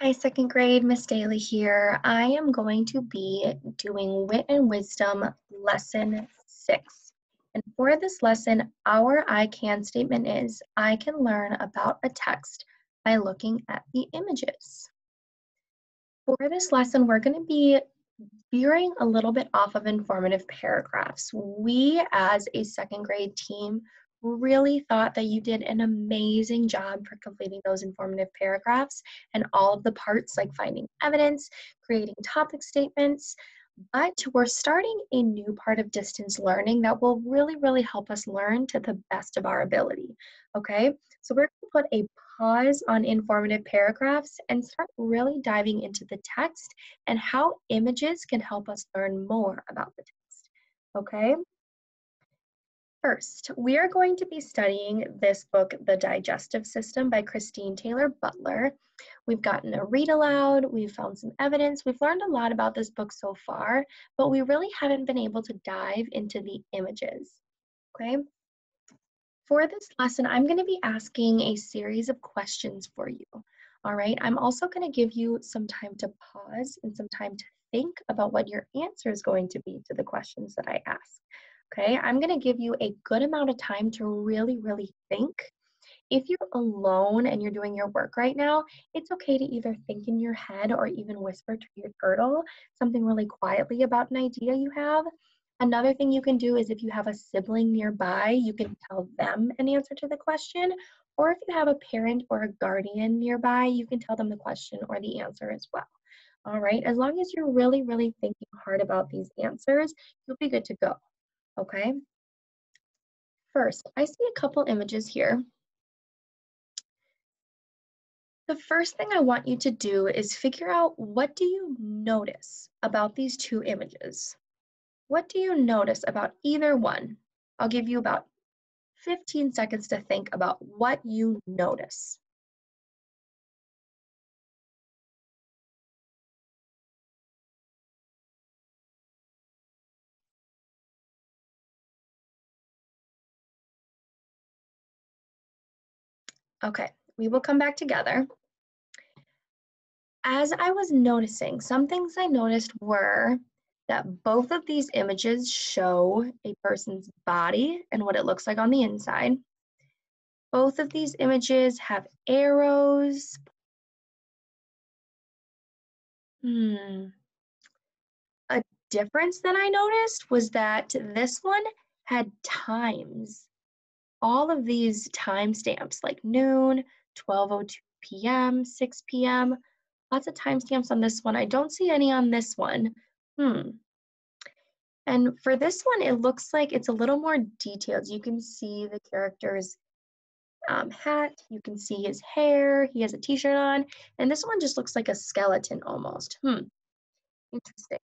Hi, second grade, Miss Daly here. I am going to be doing Wit and Wisdom Lesson 6. And for this lesson, our I can statement is, I can learn about a text by looking at the images. For this lesson, we're going to be veering a little bit off of informative paragraphs. We, as a second grade team, really thought that you did an amazing job for completing those informative paragraphs and all of the parts like finding evidence, creating topic statements. But we're starting a new part of distance learning that will really, really help us learn to the best of our ability. Okay, so we're going to put a pause on informative paragraphs and start really diving into the text and how images can help us learn more about the text. Okay, First, we are going to be studying this book, The Digestive System by Christine Taylor Butler. We've gotten a read aloud, we've found some evidence, we've learned a lot about this book so far, but we really haven't been able to dive into the images. Okay? For this lesson, I'm going to be asking a series of questions for you. All right, I'm also going to give you some time to pause and some time to think about what your answer is going to be to the questions that I ask. Okay, I'm gonna give you a good amount of time to really, really think. If you're alone and you're doing your work right now, it's okay to either think in your head or even whisper to your turtle something really quietly about an idea you have. Another thing you can do is if you have a sibling nearby, you can tell them an answer to the question. Or if you have a parent or a guardian nearby, you can tell them the question or the answer as well. All right, as long as you're really, really thinking hard about these answers, you'll be good to go okay? First, I see a couple images here. The first thing I want you to do is figure out what do you notice about these two images? What do you notice about either one? I'll give you about 15 seconds to think about what you notice. Okay, we will come back together. As I was noticing, some things I noticed were that both of these images show a person's body and what it looks like on the inside. Both of these images have arrows. Hmm. A difference that I noticed was that this one had times all of these timestamps like noon, 12.02 p.m., 6 p.m., lots of timestamps on this one. I don't see any on this one. Hmm. And for this one, it looks like it's a little more detailed. You can see the character's um, hat, you can see his hair, he has a t-shirt on, and this one just looks like a skeleton almost. Hmm, interesting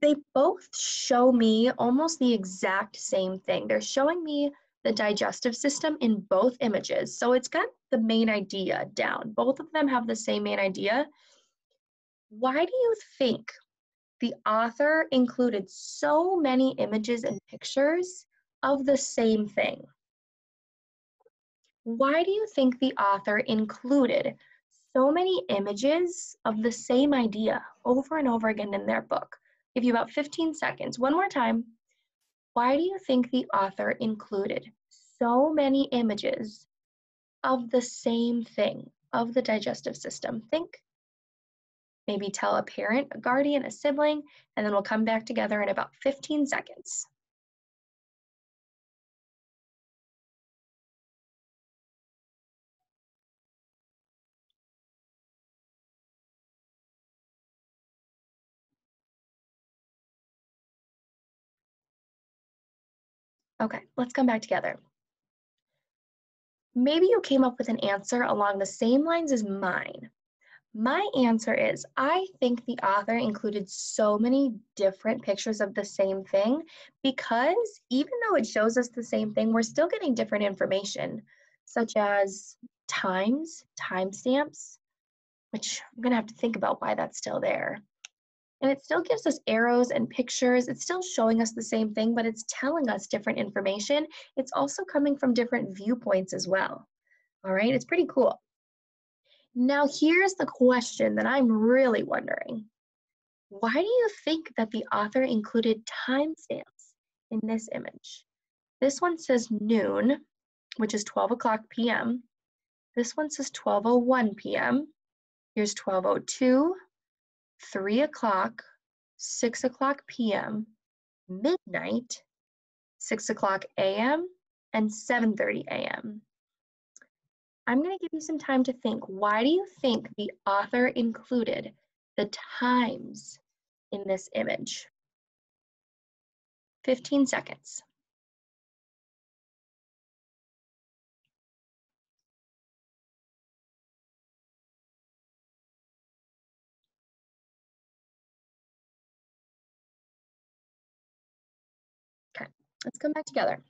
they both show me almost the exact same thing. They're showing me the digestive system in both images. So it's got the main idea down. Both of them have the same main idea. Why do you think the author included so many images and pictures of the same thing? Why do you think the author included so many images of the same idea over and over again in their book? Give you about 15 seconds. One more time. Why do you think the author included so many images of the same thing, of the digestive system? Think. Maybe tell a parent, a guardian, a sibling, and then we'll come back together in about 15 seconds. Okay, let's come back together. Maybe you came up with an answer along the same lines as mine. My answer is I think the author included so many different pictures of the same thing because even though it shows us the same thing, we're still getting different information, such as times, timestamps, which I'm to have to think about why that's still there. And it still gives us arrows and pictures. It's still showing us the same thing, but it's telling us different information. It's also coming from different viewpoints as well. All right, it's pretty cool. Now here's the question that I'm really wondering. Why do you think that the author included timestamps in this image? This one says noon, which is 12 o'clock p.m. This one says 12.01 p.m. Here's 12.02, 3 o'clock, 6 o'clock p.m., midnight, 6 o'clock a.m., and 7.30 a.m. I'm going to give you some time to think. Why do you think the author included the times in this image? 15 seconds. Let's come back together.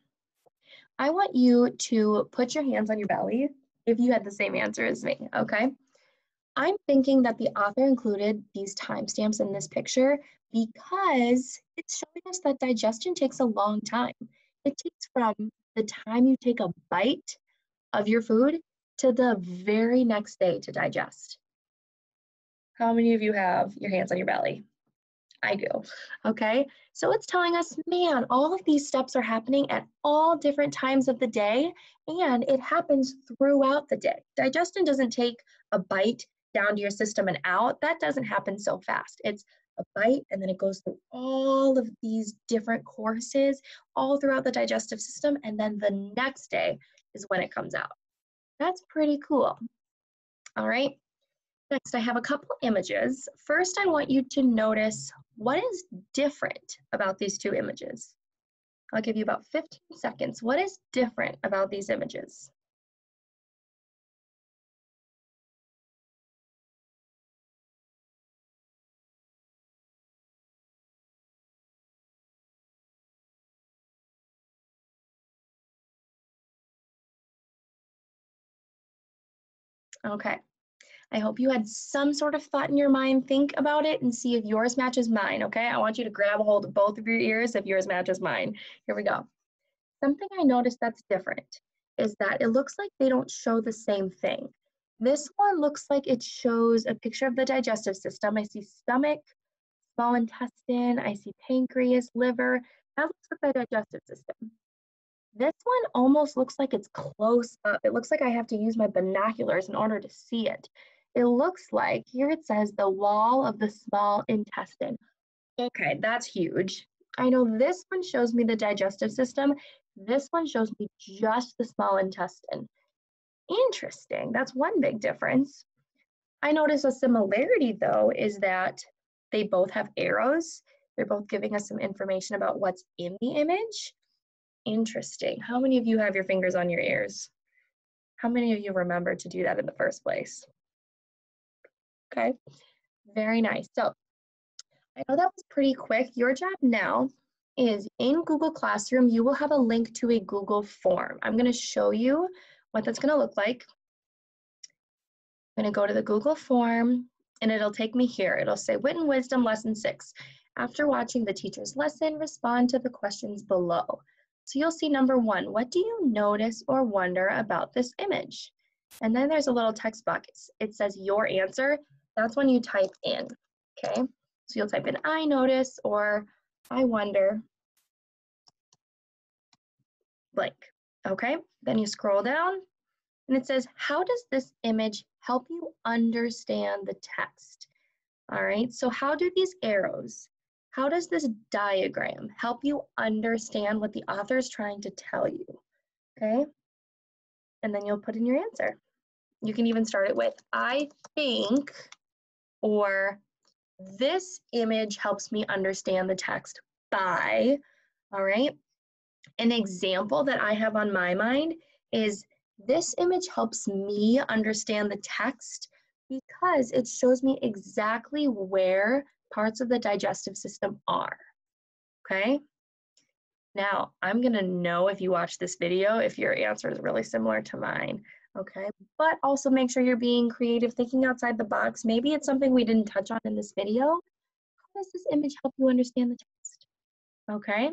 I want you to put your hands on your belly if you had the same answer as me, okay? I'm thinking that the author included these timestamps in this picture because it's showing us that digestion takes a long time. It takes from the time you take a bite of your food to the very next day to digest. How many of you have your hands on your belly? I do, okay? So it's telling us, man, all of these steps are happening at all different times of the day, and it happens throughout the day. Digestion doesn't take a bite down to your system and out. That doesn't happen so fast. It's a bite, and then it goes through all of these different courses all throughout the digestive system, and then the next day is when it comes out. That's pretty cool. All right. Next, I have a couple images. First, I want you to notice what is different about these two images. I'll give you about 15 seconds. What is different about these images? Okay. I hope you had some sort of thought in your mind. Think about it and see if yours matches mine, okay? I want you to grab a hold of both of your ears if yours matches mine. Here we go. Something I noticed that's different is that it looks like they don't show the same thing. This one looks like it shows a picture of the digestive system. I see stomach, small intestine, I see pancreas, liver. That looks like the digestive system. This one almost looks like it's close up. It looks like I have to use my binoculars in order to see it. It looks like, here it says the wall of the small intestine. Okay, that's huge. I know this one shows me the digestive system. This one shows me just the small intestine. Interesting, that's one big difference. I notice a similarity though is that they both have arrows. They're both giving us some information about what's in the image. Interesting. How many of you have your fingers on your ears? How many of you remember to do that in the first place? Okay, very nice. So I know that was pretty quick. Your job now is in Google Classroom, you will have a link to a Google form. I'm gonna show you what that's gonna look like. I'm gonna go to the Google form and it'll take me here. It'll say Wit and Wisdom Lesson 6. After watching the teacher's lesson, respond to the questions below. So you'll see number one, what do you notice or wonder about this image? And then there's a little text box. It says your answer. That's when you type in, okay? So you'll type in I notice or I wonder blank, okay? Then you scroll down and it says, how does this image help you understand the text? All right, so how do these arrows how does this diagram help you understand what the author is trying to tell you? Okay, and then you'll put in your answer. You can even start it with, I think, or this image helps me understand the text by, all right? An example that I have on my mind is this image helps me understand the text because it shows me exactly where parts of the digestive system are. Okay? Now, I'm gonna know if you watch this video if your answer is really similar to mine. Okay, but also make sure you're being creative, thinking outside the box. Maybe it's something we didn't touch on in this video. How does this image help you understand the text? Okay,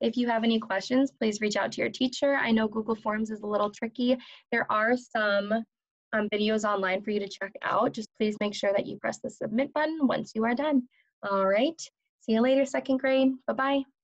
if you have any questions, please reach out to your teacher. I know Google Forms is a little tricky. There are some um, videos online for you to check out. Just please make sure that you press the submit button once you are done. All right. See you later, second grade. Bye-bye.